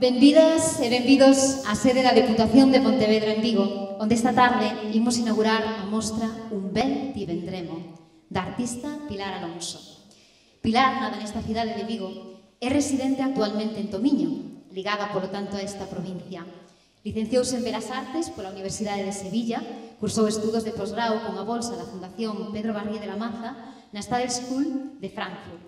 Benvidas e benvidos á sede da Deputación de Pontevedra en Vigo, onde esta tarde imos inaugurar a mostra Un ben ti vendremo, da artista Pilar Alonso. Pilar, nada nesta cidade de Vigo, é residente actualmente en Tomiño, ligada, polo tanto, a esta provincia. Licenciouse en Belas Artes pola Universidade de Sevilla, cursou estudos de posgrau con a bolsa da Fundación Pedro Barrié de la Maza na Stadel School de Frankfurt.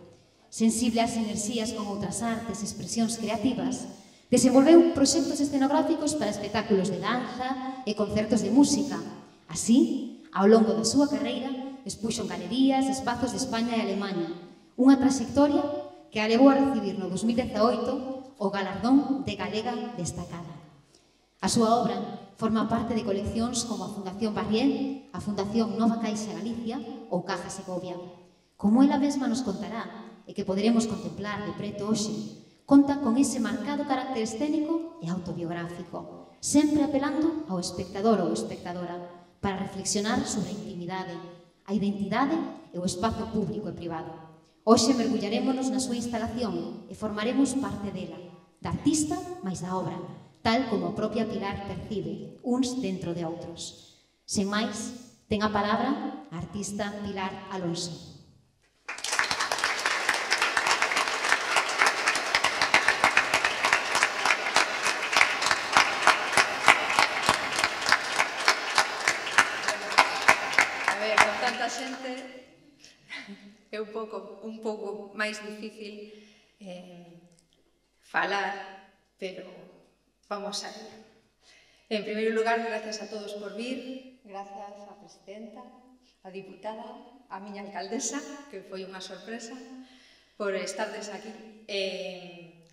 Sensible ás enerxías con outras artes e expresións creativas, Desenvolveu proxectos escenográficos para espectáculos de danza e concertos de música. Así, ao longo da súa carreira, expuxo en galerías, espazos de España e Alemanha. Unha trayectoria que a levou a recibir no 2018 o galardón de Galega Destacada. A súa obra forma parte de coleccións como a Fundación Barrién, a Fundación Nova Caixa Galicia ou Caja Segovia. Como ela mesma nos contará e que poderemos contemplar de preto hoxe, Conta con ese marcado carácter escénico e autobiográfico, sempre apelando ao espectador ou espectadora para reflexionar sobre a intimidade, a identidade e o espazo público e privado. Hoxe mergullaremos na súa instalación e formaremos parte dela, da artista máis da obra, tal como a propia Pilar percibe, uns dentro de outros. Sen máis, ten a palabra a artista Pilar Alonso. pouco un pouco máis difícil eh, falar, pero vamos a ir. En primeiro lugar, gracias a todos por vir, gracias á presidenta, á diputada, á miña alcaldesa, que foi unha sorpresa, por estardes aquí. Eh,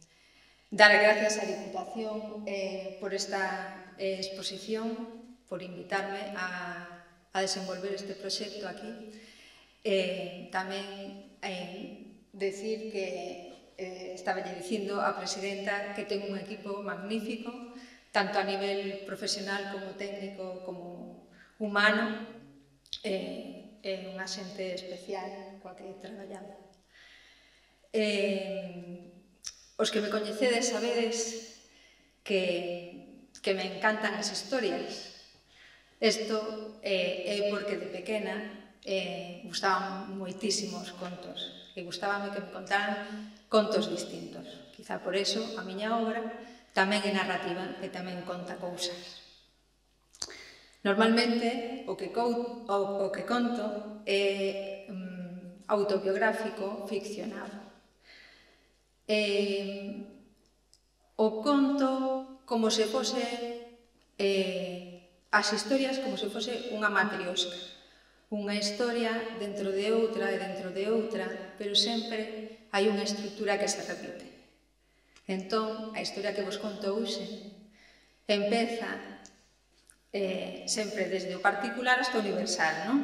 dar gracias á Diputación eh, por esta eh, exposición, por invitarme a, a desenvolver este proxecto aquí. Eh, tamén eh, decir que eh, estaba lle dicindo a presidenta que ten un equipo magnífico, tanto a nivel profesional como técnico como humano, eh, é unha xente especial coa que traballamos. Eh, os que me coñecedes sabedes que, que me encantan as historias. Isto eh, é porque de pequena eh, gustaban moitísimo os contos e gustábame que me contaran contos distintos. Quizá por eso a miña obra tamén é narrativa e tamén conta cousas. Normalmente o que, co o, o que conto é mm, autobiográfico ficcionado. Eh, o conto como se fose eh, as historias como se fose unha matriosca unha historia dentro de outra e dentro de outra, pero sempre hai unha estrutura que se repite. Entón, a historia que vos conto hoxe empeza eh, sempre desde o particular hasta o universal, non?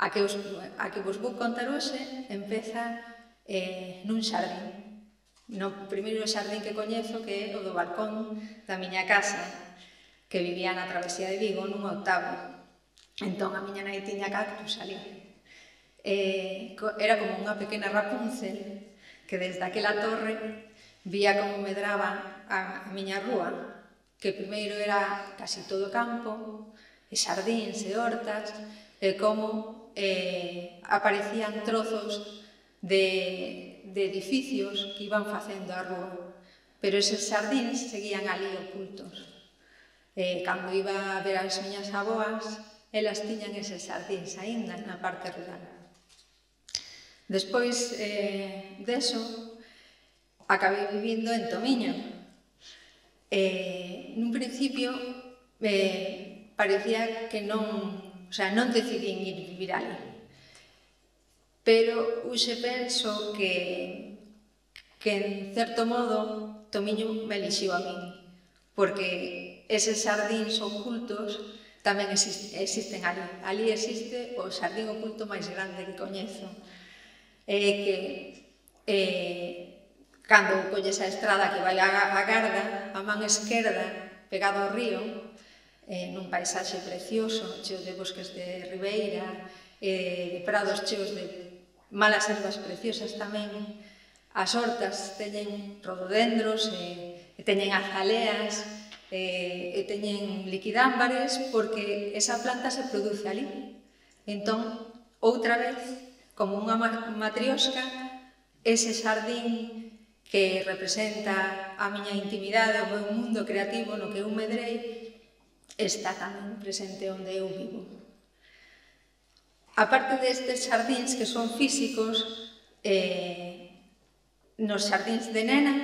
A que, os, a que vos vou contar hoxe empeza eh, nun xardín. No primeiro xardín que coñezo que é o do balcón da miña casa, que vivía na travesía de Vigo, nun octavo, Entón a miña nai tiña cactus ali. Eh, era como unha pequena Rapunzel que desde aquela torre vía como medraba a, a miña rúa, que primeiro era casi todo campo, e xardíns e hortas, e como eh, aparecían trozos de, de edificios que iban facendo a rúa. Pero eses xardíns seguían ali ocultos. Eh, cando iba a ver as miñas aboas, elas tiñan eses xardíns aínda na parte rural. Despois eh, deso, acabei vivindo en Tomiño. Eh, nun principio eh, parecía que non, o sea, non decidín ir vivir ali. Pero hoxe penso que que en certo modo Tomiño me elixiu a min, porque eses xardíns ocultos Tamén existen ali. Ali existe o xardín oculto máis grande que coñezo. É que eh, cando colles a estrada que vai a, a garda, a man esquerda, pegado ao río, eh, nun paisaxe precioso, cheo de bosques de ribeira, eh, de prados cheos de malas ervas preciosas tamén, as hortas teñen rododendros, e teñen azaleas, eh, e teñen liquidámbares porque esa planta se produce ali. Entón, outra vez, como unha matriosca, ese xardín que representa a miña intimidade, o meu mundo creativo no que eu medrei, está tamén presente onde eu vivo. A parte destes xardíns que son físicos, eh, nos xardíns de nena,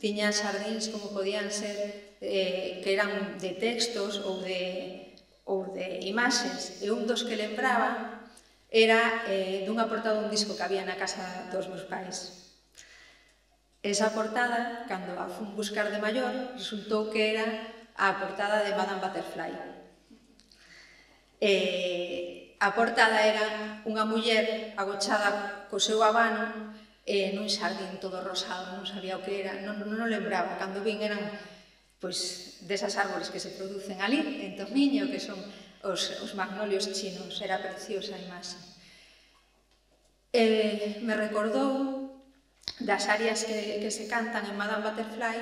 tiña xardíns como podían ser eh, que eran de textos ou de, ou de imaxes, e un dos que lembraba era eh, dunha portada dun disco que había na casa dos meus pais. Esa portada, cando a fun buscar de maior, resultou que era a portada de Madame Butterfly. Eh, a portada era unha muller agochada co seu habano eh, nun xardín todo rosado, non sabía o que era, non, non lembraba. Cando vin eran pois, desas árbores que se producen ali, en Tomiño, que son os, os magnolios chinos, era preciosa a imaxe. Eh, me recordou das áreas que, que se cantan en Madame Butterfly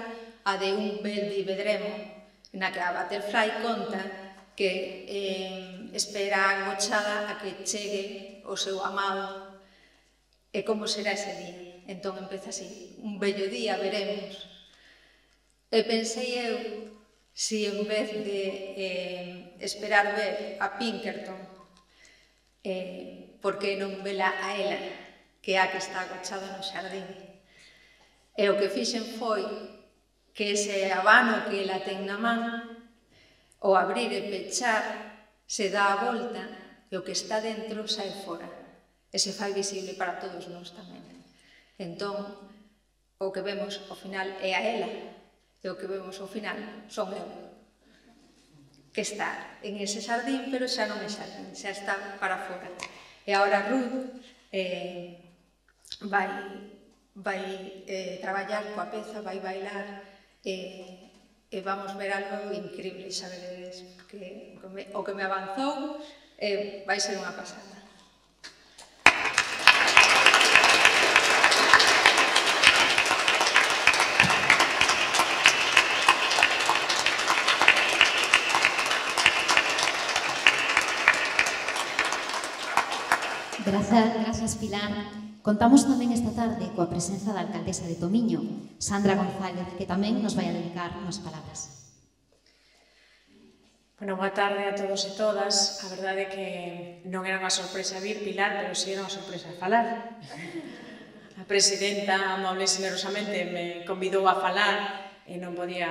a de un bel di Vedremo, na que a Butterfly conta que eh, espera agochada a que chegue o seu amado e como será ese día. Entón empeza así, un bello día veremos, E pensei eu si en vez de eh, esperar ver a Pinkerton eh, porque non vela a ela que é a que está agochada no xardín. E o que fixen foi que ese habano que ela ten na man ao abrir e pechar se dá a volta e o que está dentro sai fora e se fai visible para todos nós tamén. Entón, o que vemos ao final é a ela, e o que vemos ao final son eu que está en ese xardín, pero xa non é xardín, xa está para fora. E agora Ruth eh, vai, vai eh, traballar coa peza, vai bailar, eh, e vamos ver algo increíble, xa veredes, que, o que me avanzou eh, vai ser unha pasada. Grazas, Pilar. Contamos tamén esta tarde coa presenza da alcaldesa de Tomiño, Sandra González, que tamén nos vai a dedicar unhas palabras. Bueno, boa tarde a todos e todas. A verdade é que non era unha sorpresa vir, Pilar, pero si era unha sorpresa falar. A presidenta, amable e generosamente, me convidou a falar e non podía...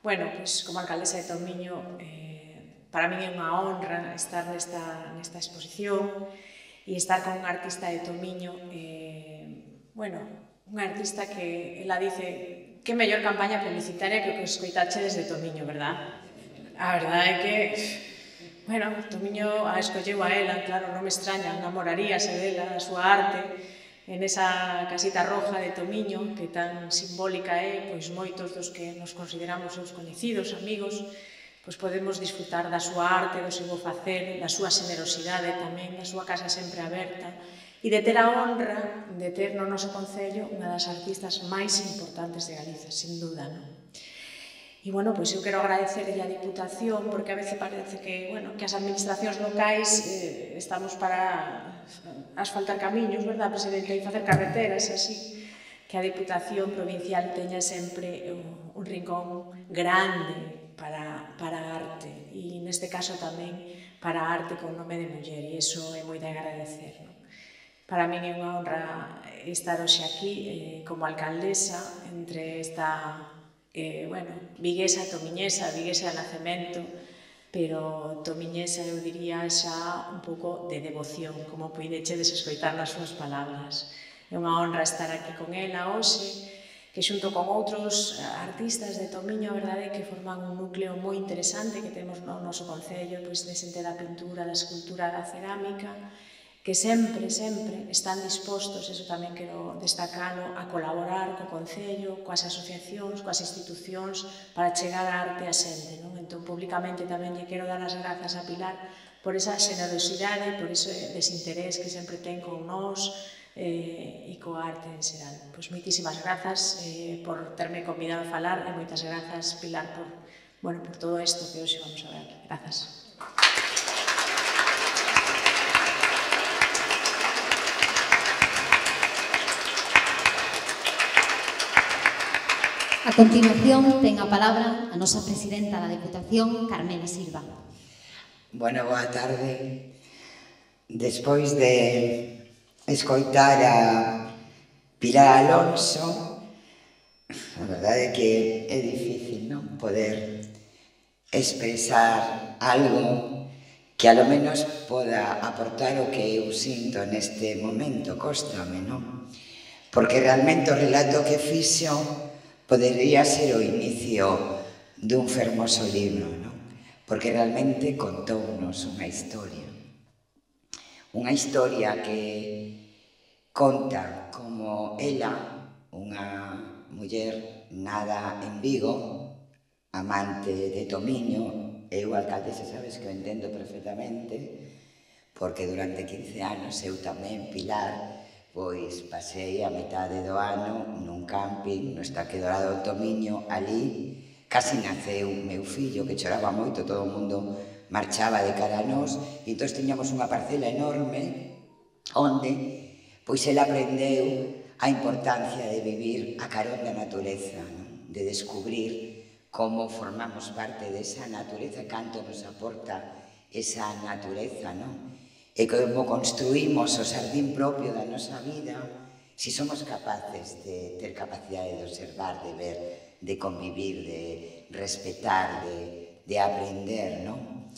Bueno, pois, como alcaldesa de Tomiño, eh, para mí é unha honra estar nesta, nesta exposición e estar con un artista de Tomiño, eh, bueno, un artista que ela dice que mellor campaña publicitaria que o que escoitache desde Tomiño, verdad? A verdade é que, bueno, Tomiño a escolleu a ela, claro, non me extraña, enamoraríase dela, a súa arte, en esa casita roja de Tomiño, que tan simbólica é, pois moitos dos que nos consideramos seus coñecidos, amigos, pois podemos disfrutar da súa arte, do seu facer, da súa generosidade tamén, da súa casa sempre aberta, e de ter a honra de ter no noso Concello unha das artistas máis importantes de Galiza, sin dúda, non? E, bueno, pois eu quero agradecer a Diputación, porque a veces parece que, bueno, que as administracións locais eh, estamos para asfaltar camiños, verdad, Presidente, e facer carreteras así, que a Diputación Provincial teña sempre un, un rincón grande para, para a arte e neste caso tamén para a arte con nome de muller e iso é moi de agradecer. Non? Para min é unha honra estar hoxe aquí eh, como alcaldesa entre esta eh, bueno, viguesa, tomiñesa, viguesa de nacemento, pero tomiñesa eu diría xa un pouco de devoción, como puideche desescoitar nas súas palabras. É unha honra estar aquí con ela hoxe, que xunto con outros eh, artistas de Tomiño, a verdade que forman un núcleo moi interesante que temos no noso concello, pois de xente da pintura, da escultura, da cerámica, que sempre, sempre están dispostos, eso tamén quero destacalo, a colaborar co Concello, coas asociacións, coas institucións para chegar a arte a xente. Non? Entón, públicamente tamén lle quero dar as grazas a Pilar por esa xenerosidade, por ese desinterés que sempre ten con nós eh, e coa arte en xeral. Pois moitísimas grazas eh, por terme convidado a falar e moitas grazas, Pilar, por, bueno, por todo isto que hoxe vamos a ver aquí. Grazas. A continuación ten a palabra a nosa presidenta da Deputación, Carmela Silva. Bueno, boa tarde. Despois de escoitar a Pilar Alonso, a verdade é que é difícil non poder expresar algo que a lo menos poda aportar o que eu sinto neste momento, costame, non? Porque realmente o relato que fixo podería ser o inicio dun fermoso libro, porque realmente contounos unha historia. Unha historia que conta como ela, unha muller nada en Vigo, amante de Tomiño, eu alcaldesa sabes que o entendo perfectamente, porque durante 15 anos eu tamén, Pilar, pois pasei a metade do ano nun camping no Estaque Dorado do Tomiño, ali, casi naceu meu fillo que choraba moito, todo o mundo marchaba de cara a nós, e entón tiñamos unha parcela enorme onde pois el aprendeu a importancia de vivir a carón da natureza, non? de descubrir como formamos parte desa natureza, canto nos aporta esa natureza, non? e como construímos o sardín propio da nosa vida, se si somos capaces de ter capacidade de observar, de ver, de convivir, de respetar, de, de aprender, non?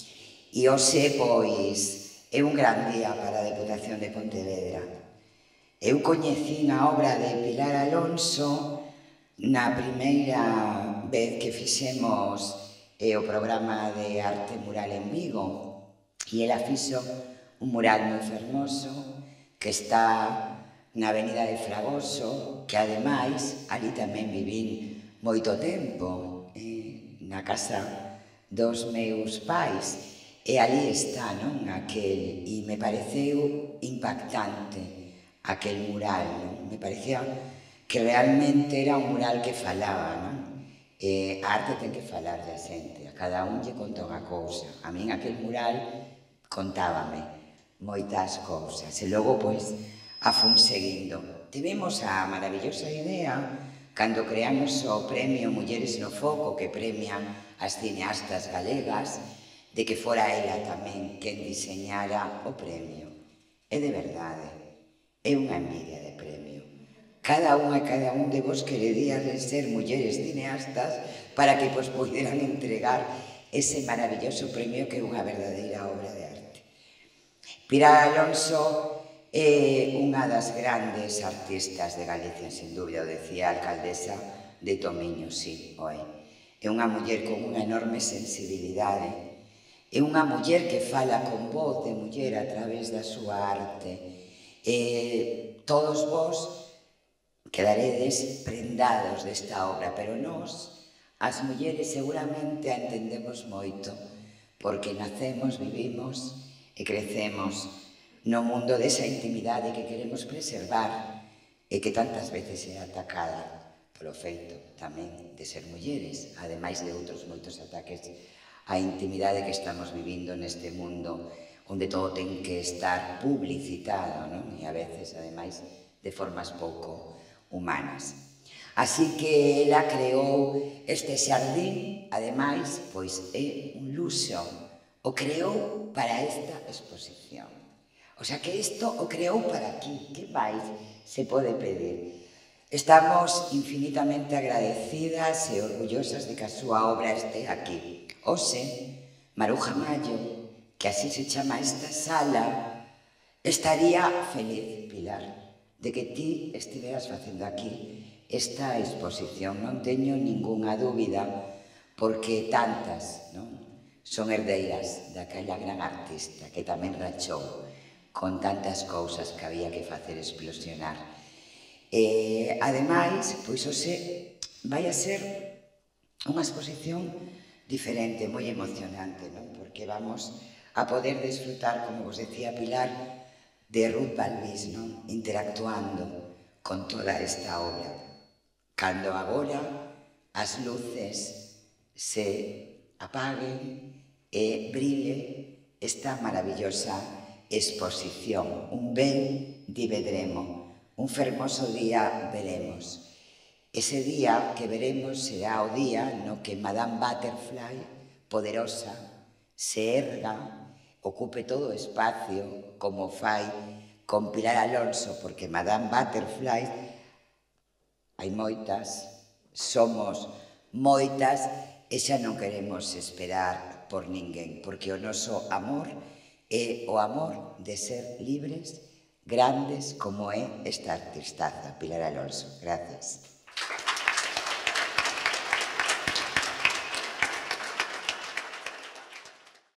E hoxe, pois, é un gran día para a Deputación de Pontevedra. Eu coñecín a obra de Pilar Alonso na primeira vez que fixemos eh, o programa de arte mural en Vigo. E ela fixo un mural moi fermoso que está na Avenida de Fragoso, que ademais ali tamén vivín moito tempo eh, na casa dos meus pais e ali está, non, aquel e me pareceu impactante aquel mural, non? me parecía que realmente era un mural que falaba, non? Eh, a arte ten que falar da xente, a cada un lle conta unha cousa. A min aquel mural contábame moitas cousas e logo, pois, a fun seguindo. Tivemos a maravillosa idea Cando creamos o premio Mulleres no Foco, que premia as cineastas galegas, de que fora ela tamén quen diseñara o premio. É de verdade, é unha envidia de premio. Cada unha e cada un de vos quereríades ser mulleres cineastas para que vos poderan entregar ese maravilloso premio que é unha verdadeira obra de arte. Pilar Alonso É unha das grandes artistas de Galicia, sin dúbida, o decía a alcaldesa de Tomiño, sí, oi. É unha muller con unha enorme sensibilidade, é unha muller que fala con voz de muller a través da súa arte. E todos vos quedaredes prendados desta obra, pero nós, as mulleres, seguramente a entendemos moito, porque nacemos, vivimos e crecemos no mundo desa intimidade que queremos preservar e que tantas veces é atacada polo feito tamén de ser mulleres, ademais de outros moitos ataques á intimidade que estamos vivindo neste mundo onde todo ten que estar publicitado, non? E a veces, ademais, de formas pouco humanas. Así que ela creou este xardín, ademais, pois é un luxo, o creou para esta exposición. O sea que isto o creou para ti. Que máis se pode pedir? Estamos infinitamente agradecidas e orgullosas de que a súa obra este aquí. Ose, Maruja Mayo, que así se chama esta sala, estaría feliz, Pilar, de que ti estiveras facendo aquí esta exposición. Non teño ningunha dúbida, porque tantas non? son herdeiras daquela gran artista que tamén rachou con tantas cousas que había que facer explosionar. E, ademais, pois hoxe vai a ser unha exposición diferente, moi emocionante, non? porque vamos a poder desfrutar, como vos decía Pilar, de Ruth Balbís, non? interactuando con toda esta obra. Cando agora as luces se apaguen e brille esta maravillosa exposición. Un ben di vedremo, un fermoso día veremos. Ese día que veremos será o día no que Madame Butterfly, poderosa, se erga, ocupe todo o espacio como fai con Pilar Alonso, porque Madame Butterfly hai moitas, somos moitas, e xa non queremos esperar por ninguén, porque o noso amor é e o amor de ser libres grandes como é esta artistaza, Pilar Alonso. Gracias.